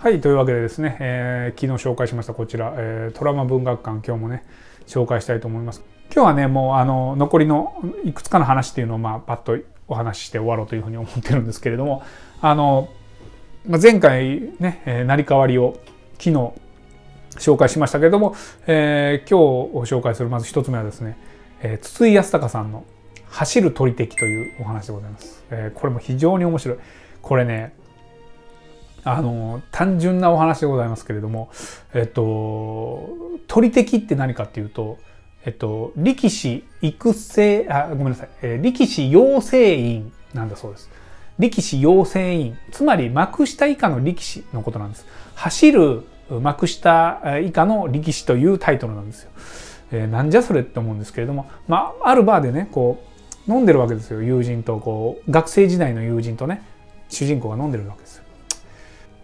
はいというわけでですね、えー、昨日紹介しましたこちら、えー、トラマ文学館今日もね紹介したいと思います。今日はねもうあの残りのいくつかの話っていうのをまあパッとお話しして終わろうというふうに思ってるんですけれどもあのま前回ね、えー、成り代わりを昨日紹介しましたけれども、えー、今日紹介するまず一つ目はですね、えー、筒井康隆さんの「走る鳥敵」というお話でございます、えー、これも非常に面白い。これねあの単純なお話でございますけれども、えっと、鳥敵って何かっていうと、えっと、力士育成、あ、ごめんなさい、えー、力士養成員なんだそうです。力士養成員、つまり幕下以下の力士のことなんです。走る幕下以下の力士というタイトルなんですよ。えー、なんじゃそれって思うんですけれども、まあ、あるバーでね、こう、飲んでるわけですよ。友人と、こう、学生時代の友人とね、主人公が飲んでるわけですよ。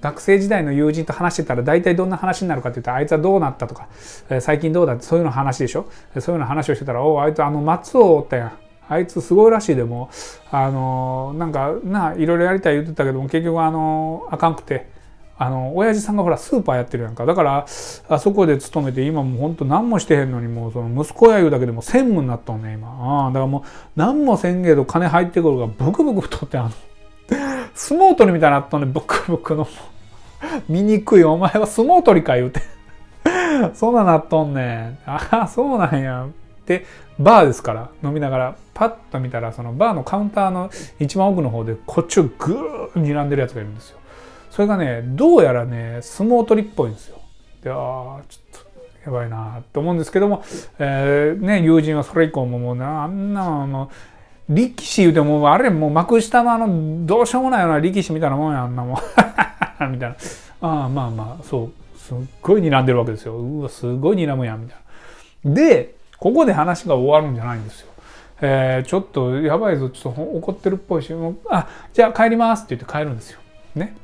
学生時代の友人と話してたら大体どんな話になるかって言ったらあいつはどうなったとか、え最近どうだってそういうの話でしょ？そういうの話をしてたらおおあいつあの松尾おったやんあいつすごいらしいでもあのなんかないろいろやりたい言ってたけども結局あのあかんくてあの親父さんがほらスーパーやってるやんか。だからあそこで勤めて今もうほんと何もしてへんのにもうその息子やいうだけでも専務になっとんね今。あだからもう何もせんけど金入ってくるからブクブク太ってあの 相撲取りみたいになっとんねブクブクの。醜い。お前は相撲取りか言うて。そんななっとんねん。ああそうなんや。でバーですから。飲みながらパッと見たらそのバーのカウンターの一番奥の方でこっちをグーッ睨んでるやつがいるんですよ。それがねどうやらね相撲取りっぽいんですよ。でああちょっとやばいなと思うんですけども、えー、ね友人はそれ以降ももうあんなもう力士言うてもあれもう幕下のあのどうしようもないような力士みたいなもんやあんなもん。みたいな。ああまあまあそうすっごい睨んでるわけですよ。うわすごい睨むやんみたいな。でここで話が終わるんじゃないんですよ。えー、ちょっとやばいぞちょっと怒ってるっぽいしもうあじゃあ帰りますって言って帰るんですよ。ね。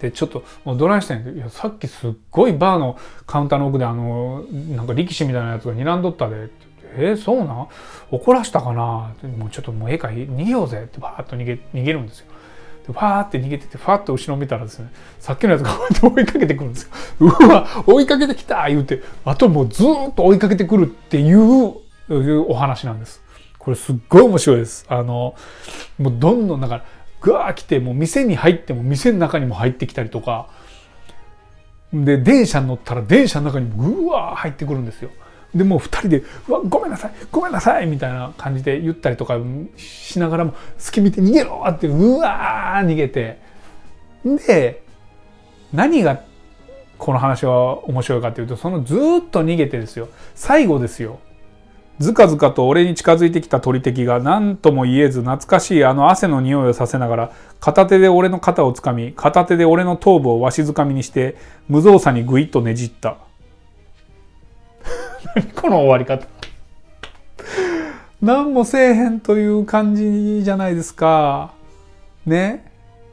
でちょっともうどないしてんいやさっきすっごいバーのカウンターの奥であのなんか力士みたいなやつが睨んどったでってえー、そうな怒らしたかな？もうちょっともうええか逃げようぜってバーッと逃げ逃げるんですよ。でファーって逃げててファーッと後ろ見たらですねさっきのやつがこうやって追いかけてくるんですよ。うわ追いかけてきた言うてあともうずっと追いかけてくるっていうお話なんです。これすっごい面白いです。あのもうどんどんだからぐわー来てもう店に入っても店の中にも入ってきたりとか。で電車に乗ったら電車の中にもうわー入ってくるんですよ。でもう2人で「うわごめんなさいごめんなさい」みたいな感じで言ったりとかしながらも「隙見て逃げろ!」ってうわー逃げて。で何がこの話は面白いかっていうとそのずっと逃げてですよ。最後ですよ。ずかずかと俺に近づいてきた鳥敵が何とも言えず懐かしいあの汗の匂いをさせながら片手で俺の肩をつかみ片手で俺の頭部をわしづかみにして無造作にぐいっとねじった。この終わり方。何もせえへんという感じじゃないですか。ね。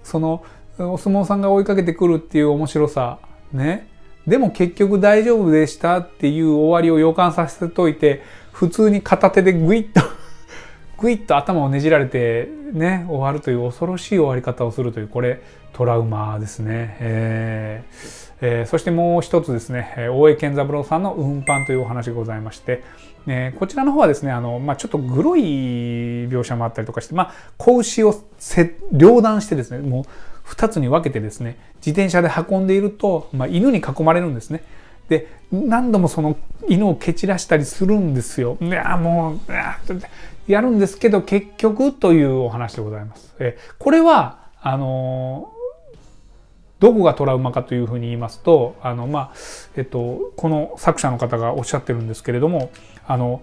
その、お相撲さんが追いかけてくるっていう面白さ。ね。でも結局大丈夫でしたっていう終わりを予感させといて、普通に片手でグイッと グイッと頭をねじられてね、終わるという恐ろしい終わり方をするという、これ、トラウマですね。えーえー、そしてもう一つですね、大江健三郎さんの運搬というお話がございまして、えー、こちらの方はですね、あの、まあ、ちょっとグロい描写もあったりとかして、まあ、子牛を両断してですね、もう二つに分けてですね、自転車で運んでいると、まあ、犬に囲まれるんですね。で、何度もその犬を蹴散らしたりするんですよ。いや、もう、やるんですけど、結局というお話でございます。えー、これは、あのどこがトラウマかというふうに言いますとあの、まあえっと、この作者の方がおっしゃってるんですけれどもあの、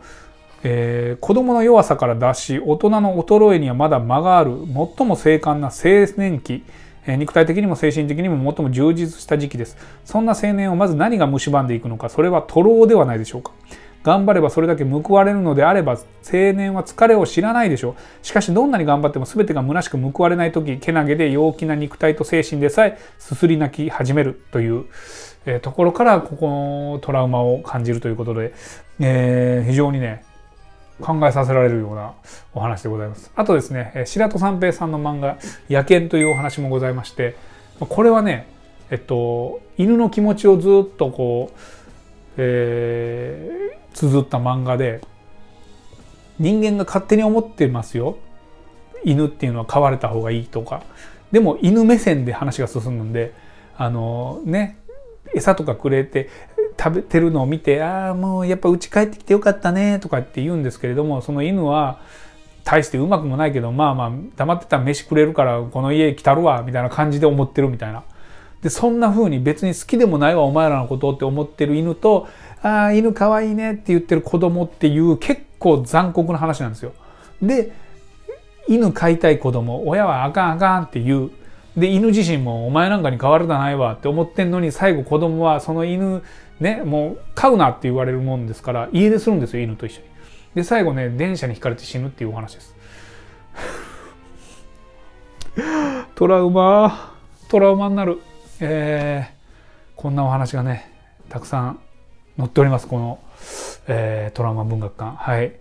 えー、子供の弱さから脱し大人の衰えにはまだ間がある最も精悍な青年期肉体的にも精神的にも最も充実した時期です。そんな青年をまず何が蝕んでいくのか、それは徒労ではないでしょうか。頑張ればそれだけ報われるのであれば青年は疲れを知らないでしょうしかしどんなに頑張っても全てが虚しく報われない時けなげで陽気な肉体と精神でさえすすり泣き始めるという、えー、ところからここのトラウマを感じるということで、えー、非常にね考えさせられるようなお話でございます。あとですね、白戸三平さんの漫画、野犬というお話もございまして、これはね、えっと、犬の気持ちをずっとこう、えー、綴った漫画で人間が勝手に思ってますよ犬っていうのは飼われた方がいいとかでも犬目線で話が進むんであのね餌とかくれて食べてるのを見てああもうやっぱ家帰ってきてよかったねとかって言うんですけれどもその犬は大してうまくもないけどまあまあ黙ってたら飯くれるからこの家来たるわみたいな感じで思ってるみたいな。でそんな風に別に好きでもないわお前らのことって思ってる犬とああ犬かわいいねって言ってる子供っていう結構残酷な話なんですよ。で犬飼いたい子供親はあかんあかんって言う。で犬自身もお前なんかに変わるだないわって思ってんのに最後子供はその犬ねもう飼うなって言われるもんですから家出するんですよ犬と一緒に。で最後ね電車にひかれて死ぬっていうお話です。トラウマトラウマになる。えー、こんなお話がねたくさん載っておりますこの、えー、トラウマ文学館。はい、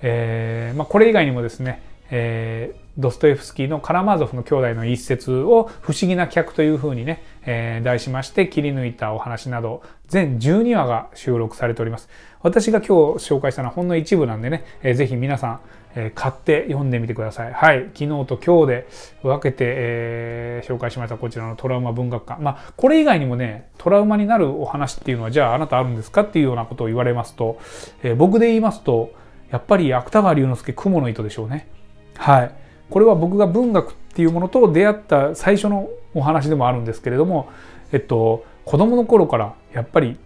えーまあ、これ以外にもですね、えー、ドストエフスキーのカラマーゾフの兄弟の一節を不思議な客というふうにね、えー、題しまして切り抜いたお話など全12話が収録されております。私が今日紹介したのはほんの一部なんでね、えー、ぜひ皆さんえ買って読んでみてください。はい。昨日と今日で分けて、えー、紹介しましたこちらのトラウマ文学館。まあ、これ以外にもね、トラウマになるお話っていうのは、じゃああなたあるんですかっていうようなことを言われますと、えー、僕で言いますと、やっぱり芥川龍之介雲の糸でしょうね。はい。これは僕が文学っていうものと出会った最初のお話でもあるんですけれども、えっと、子供の頃からやっぱり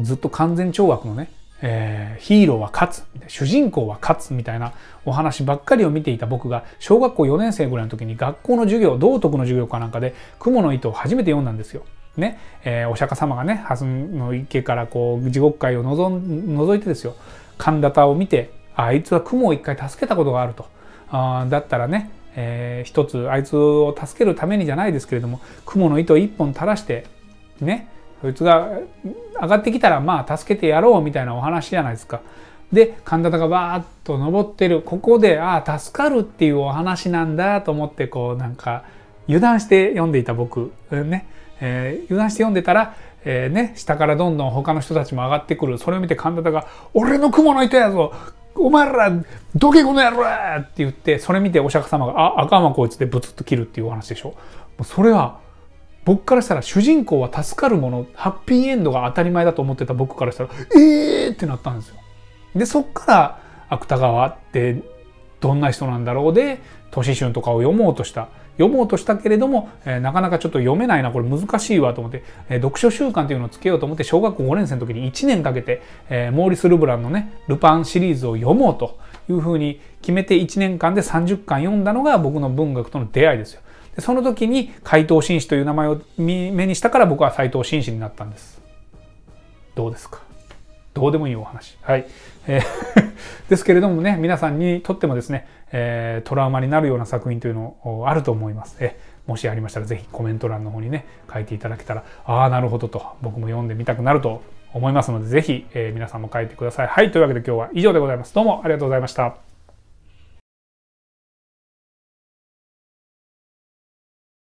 ずっと完全懲悪のね、えー、ヒーローは勝つ主人公は勝つみたいなお話ばっかりを見ていた僕が小学校4年生ぐらいの時に学校の授業道徳の授業かなんかで「雲の糸」を初めて読んだんですよ。ね。えー、お釈迦様がね蓮の池からこう地獄界をのぞ覗いてですよ。神田田を見てあいつは雲を一回助けたことがあると。あだったらね、えー、一つあいつを助けるためにじゃないですけれども雲の糸一本垂らしてね。そいつが上がってきたらまあ助けてやろうみたいなお話じゃないですか。で神田がバーッと登ってるここでああ助かるっていうお話なんだと思ってこうなんか油断して読んでいた僕ね、えー、油断して読んでたら、えー、ね下からどんどん他の人たちも上がってくるそれを見て神田が「俺の雲の糸やぞお前らどけこの野郎!」って言ってそれ見てお釈迦様が「あ赤間こいつ」でブツッと切るっていうお話でしょ。もうそれは僕からしたら主人公は助かるものハッピーエンドが当たり前だと思ってた僕からしたらえーってなったんですよ。でそっから芥川ってどんな人なんだろうで都市春とかを読もうとした読もうとしたけれども、えー、なかなかちょっと読めないなこれ難しいわと思って、えー、読書習慣というのをつけようと思って小学校5年生の時に1年かけて、えー、モーリス・ルブランのねルパンシリーズを読もうというふうに決めて1年間で30巻読んだのが僕の文学との出会いですよ。でその時に怪盗紳士という名前を目にしたから僕は斎藤紳士になったんです。どうですか？どうでもいいお話。はい。えー ですけれどもね、皆さんにとってもですね、えー、トラウマになるような作品というのあると思います。えもしありましたら、ぜひコメント欄の方にね、書いていただけたら、ああ、なるほどと、僕も読んでみたくなると思いますので、ぜひ、えー、皆さんも書いてください。はい。というわけで今日は以上でございます。どうもありがとうございました。